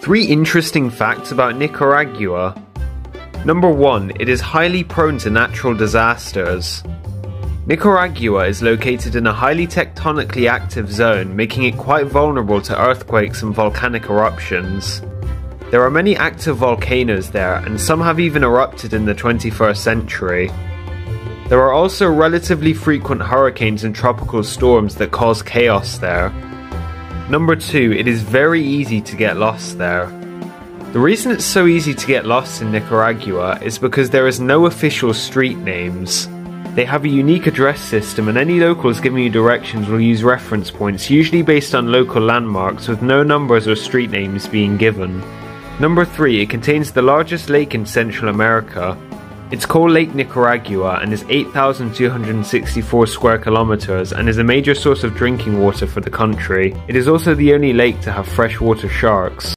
Three interesting facts about Nicaragua. Number 1. It is highly prone to natural disasters. Nicaragua is located in a highly tectonically active zone, making it quite vulnerable to earthquakes and volcanic eruptions. There are many active volcanoes there, and some have even erupted in the 21st century. There are also relatively frequent hurricanes and tropical storms that cause chaos there. Number 2. It is very easy to get lost there. The reason it's so easy to get lost in Nicaragua is because there is no official street names. They have a unique address system, and any locals giving you directions will use reference points, usually based on local landmarks, with no numbers or street names being given. Number 3. It contains the largest lake in Central America. It's called Lake Nicaragua and is 8,264 square kilometers and is a major source of drinking water for the country. It is also the only lake to have freshwater sharks.